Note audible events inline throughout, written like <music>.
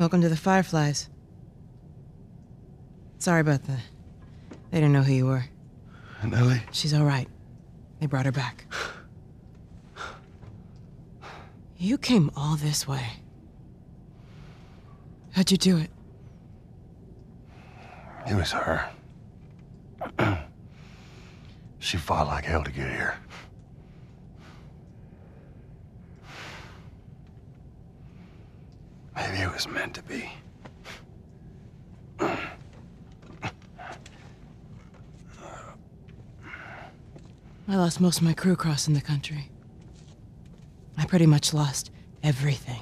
Welcome to the Fireflies. Sorry about that. They didn't know who you were. And Ellie? She's all right. They brought her back. You came all this way. How'd you do it? It was her. <clears throat> she fought like hell to get here. Maybe it was meant to be. I lost most of my crew crossing the country. I pretty much lost everything.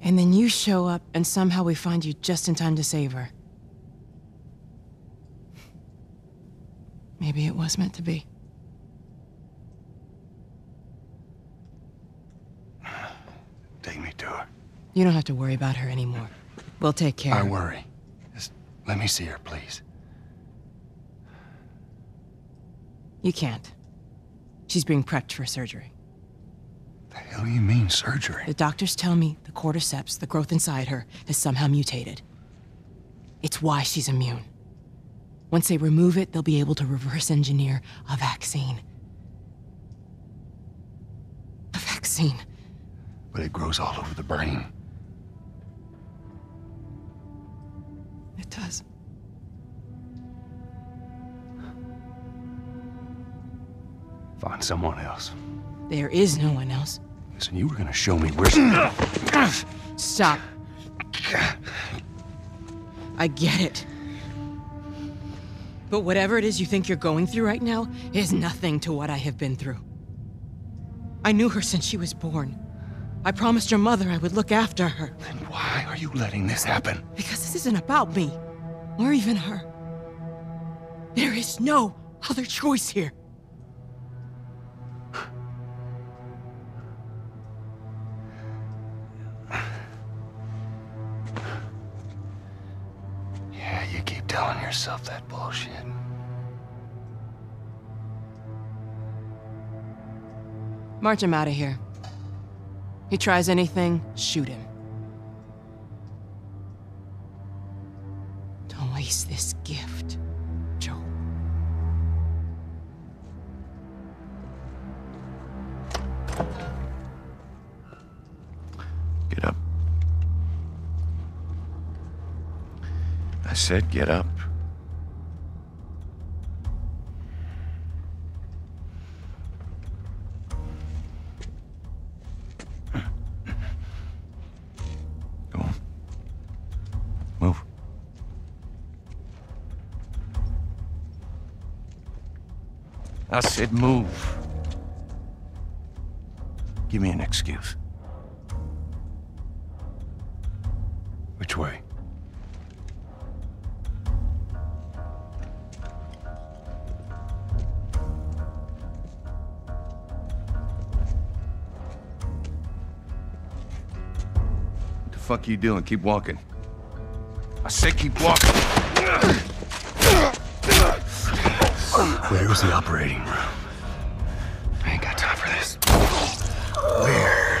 And then you show up, and somehow we find you just in time to save her. Maybe it was meant to be. Take me to her. You don't have to worry about her anymore. We'll take care I of her. worry. Just let me see her, please. You can't. She's being prepped for surgery. The hell you mean surgery? The doctors tell me the cordyceps, the growth inside her, has somehow mutated. It's why she's immune. Once they remove it, they'll be able to reverse engineer a vaccine. A vaccine. But it grows all over the brain. It does. Find someone else. There is no one else. Listen, you were gonna show me where. Stop. I get it. But whatever it is you think you're going through right now is nothing to what I have been through. I knew her since she was born. I promised your mother I would look after her. Then why are you letting this happen? Because this isn't about me, or even her. There is no other choice here. Yeah, you keep telling yourself that bullshit. March him out of here. He tries anything, shoot him. Don't waste this gift, Joel. Get up. I said get up. I said move. Give me an excuse. Which way? What the fuck are you doing? Keep walking. I said keep walking. Where's the operating room? I ain't got time for this. Where?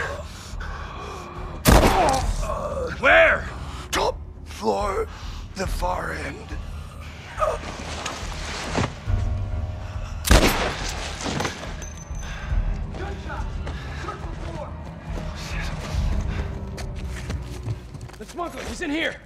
Where? Top floor, the far end. Gunshot! Circle floor! Shit. The smuggler, he's in here.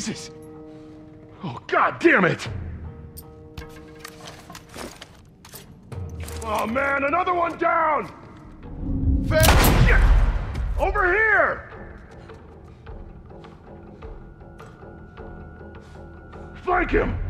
Jesus! Oh, god damn it! Oh man, another one down! Over here! Flank him!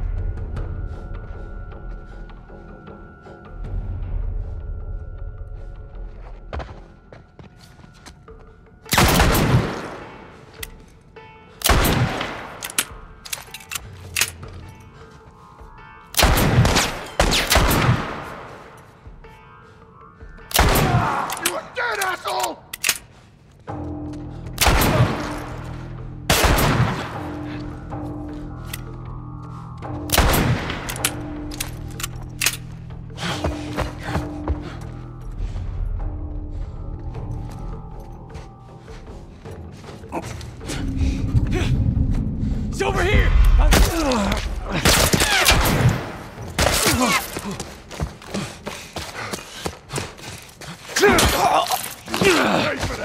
Are That!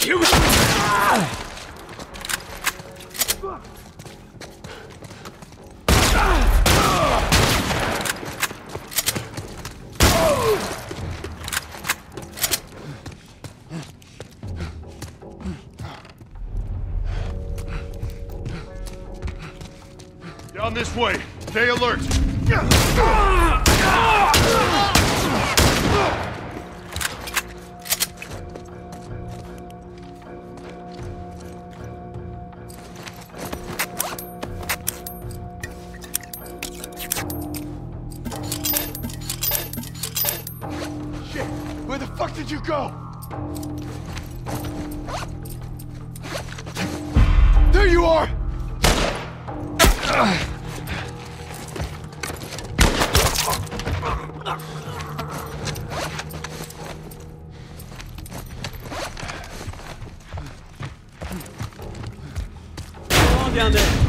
Down did you go? There you are! Down there.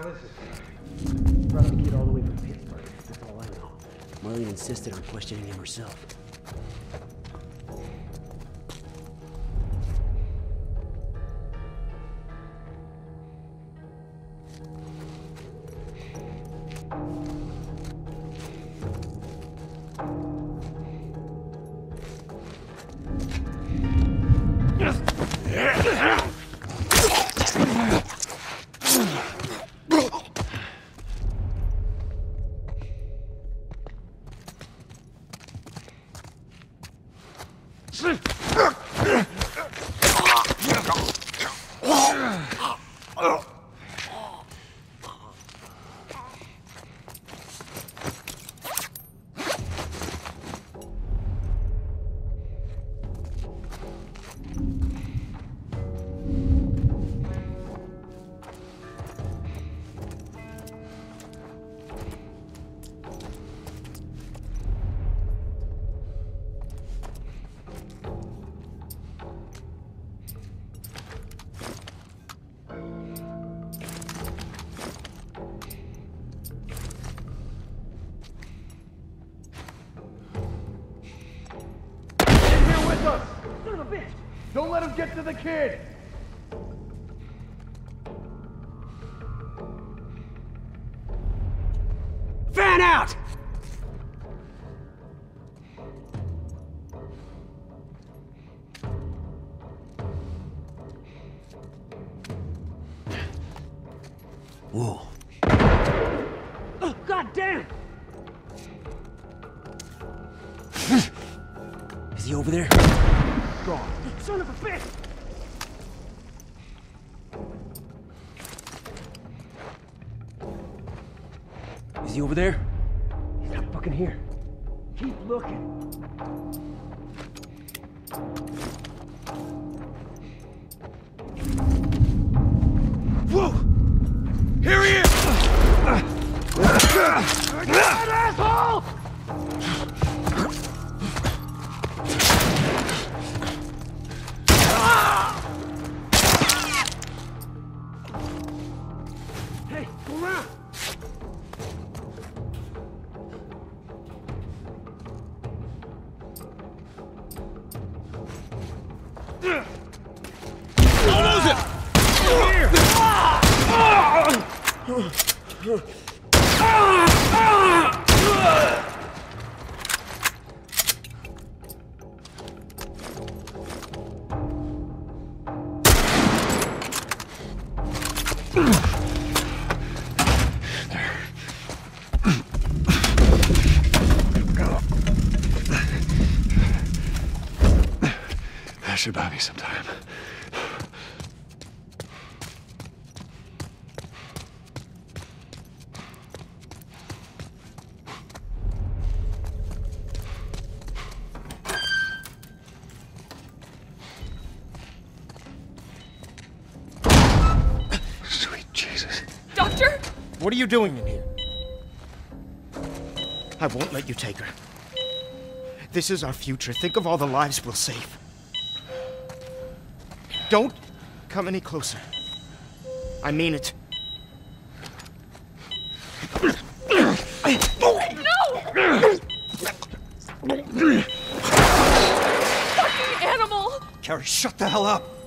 Brought the kid all the way from Pittsburgh. That's all I know. Marlene insisted on questioning him herself. Don't let him get to the kid! Fan out! Whoa. Oh, God damn! Is he over there? Son of a bitch! Is he over there? He's not fucking here. Keep looking. Whoa! Here he is! Uh, uh, uh. Should buy me some time. Sweet Jesus. Doctor? What are you doing in here? I won't let you take her. This is our future. Think of all the lives we'll save. Don't come any closer. I mean it. No! Fucking animal! Carrie, shut the hell up!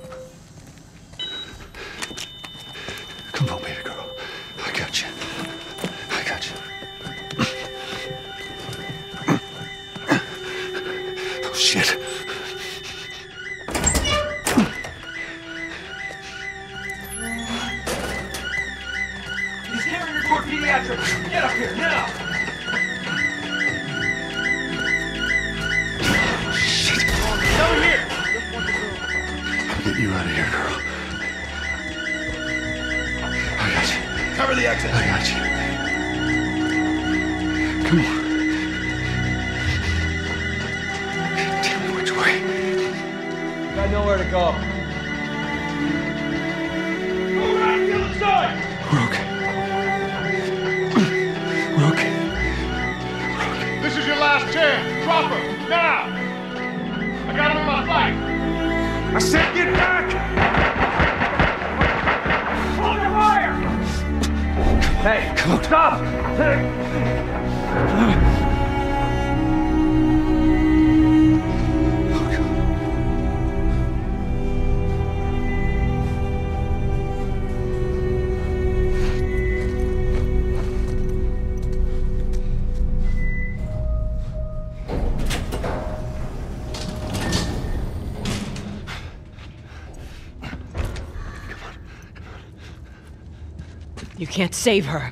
Out of here, girl. I got you. Cover the exit! I got you. Come on. Tell me which way. Got nowhere to go. Go You can't save her.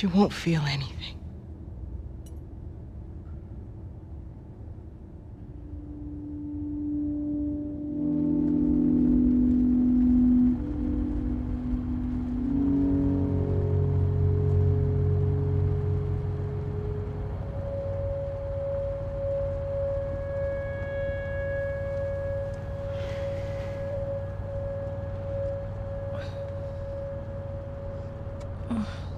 She won't feel anything. Oh.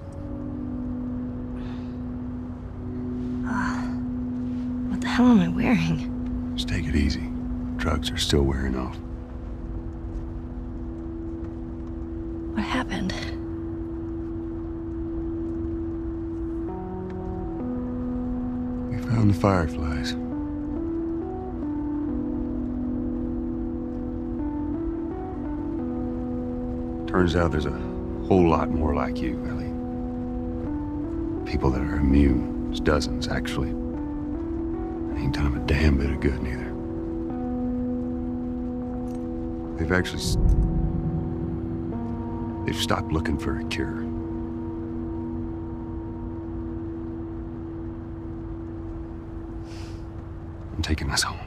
Hell am I wearing? Just take it easy. Drugs are still wearing off. What happened? We found the fireflies. Turns out there's a whole lot more like you, Ellie. People that are immune. There's dozens, actually. Ain't done a damn bit of good, neither. They've actually... They've stopped looking for a cure. I'm taking us home.